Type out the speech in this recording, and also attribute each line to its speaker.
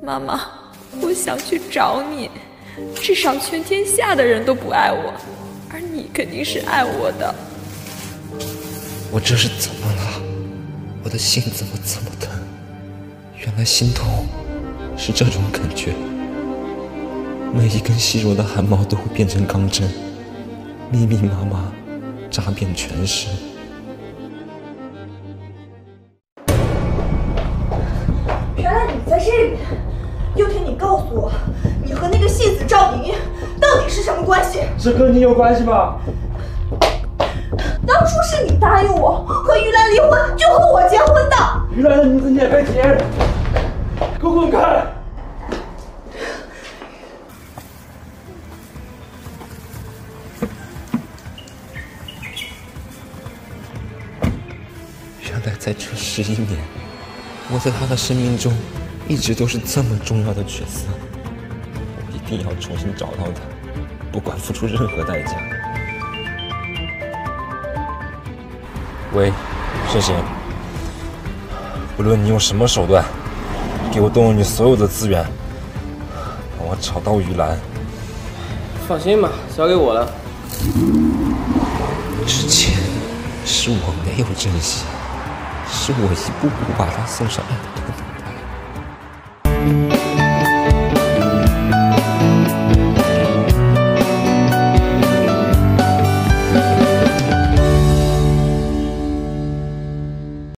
Speaker 1: 妈妈，我想去找你。至少全天下的人都不爱我，而你肯定是爱我的。
Speaker 2: 我这是怎么了？我的心怎么这么疼？原来心痛是这种感觉。每一根细弱的汗毛都会变成钢针，密密麻麻，扎遍全身。
Speaker 3: 原来你在这里。告诉我，你和那个戏子赵莹莹到底是什么关系？
Speaker 4: 这跟你有关系吗？
Speaker 3: 当初是你答应我和于兰离婚，就和我结婚的。
Speaker 4: 于兰的名字你也可以填，给我滚开！
Speaker 2: 原来在这十一年，我在他的生命中。一直都是这么重要的角色，我一定要重新找到他，不管付出任何代价。
Speaker 5: 喂，盛行，不论你用什么手段，给我动用你所有的资源，帮我找到于兰。
Speaker 6: 放心吧，交给我了。
Speaker 2: 之前是我没有珍惜，是我一步步把他送上岸的。Thank you.